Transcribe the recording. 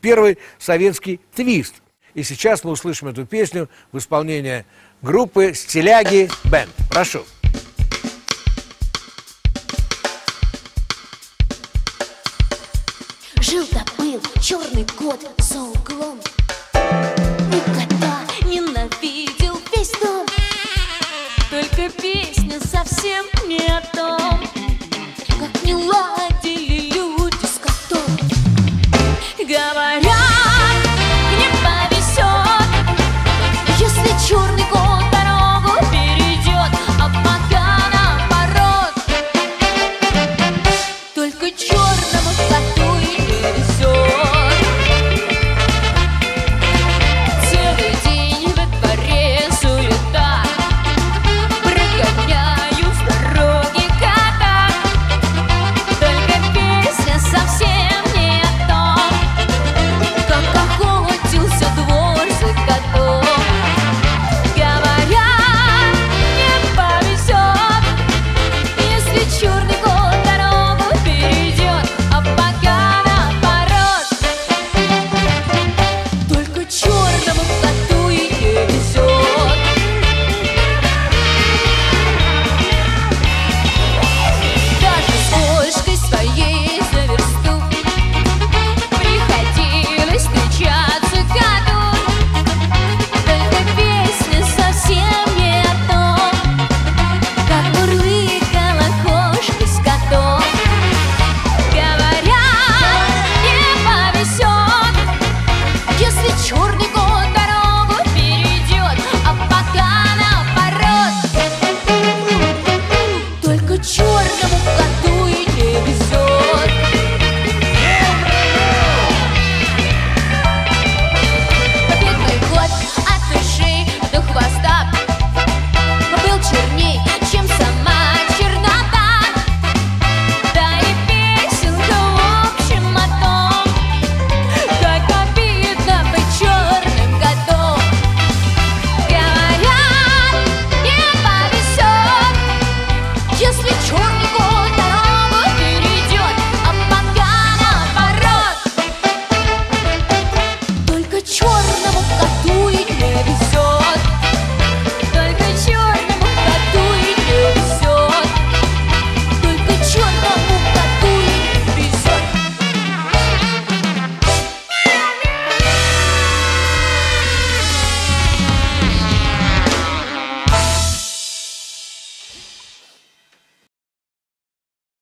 Первый советский твист. И сейчас мы услышим эту песню в исполнении группы «Стиляги Бенд». Прошу. Жил-то был черный кот за углом И кота ненавидел весь дом Только песня совсем не о том Как не ладили